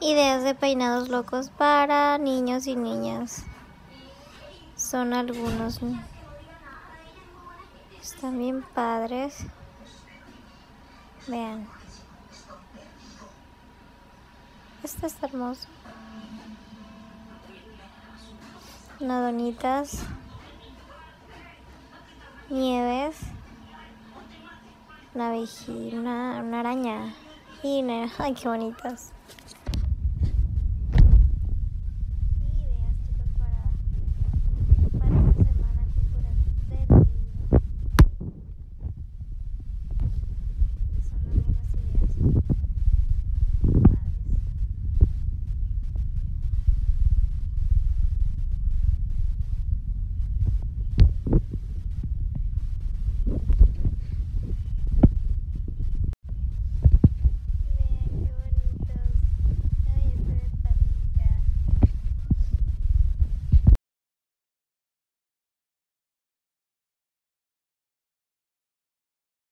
Ideas de peinados locos para niños y niñas. Son algunos. Están bien padres. Vean. Este está hermoso. Nadonitas. Nieves. Una abejita, una, araña. Y ay, qué bonitas.